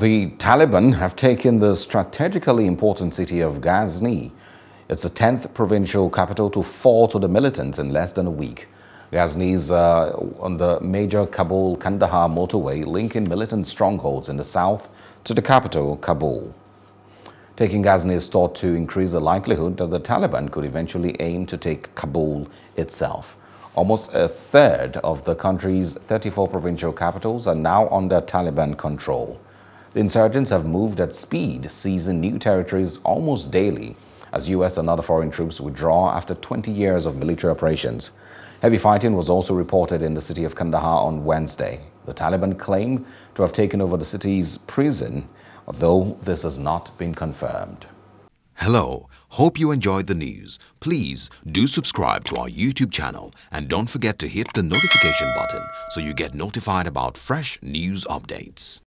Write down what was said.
The Taliban have taken the strategically important city of Ghazni, it's the 10th provincial capital to fall to the militants in less than a week. Ghazni is uh, on the major Kabul-Kandahar motorway linking militant strongholds in the south to the capital, Kabul. Taking Ghazni is thought to increase the likelihood that the Taliban could eventually aim to take Kabul itself. Almost a third of the country's 34 provincial capitals are now under Taliban control. The insurgents have moved at speed, seizing new territories almost daily as U.S. and other foreign troops withdraw after 20 years of military operations. Heavy fighting was also reported in the city of Kandahar on Wednesday. The Taliban claim to have taken over the city's prison, although this has not been confirmed. Hello, hope you enjoyed the news. Please do subscribe to our YouTube channel and don't forget to hit the notification button so you get notified about fresh news updates.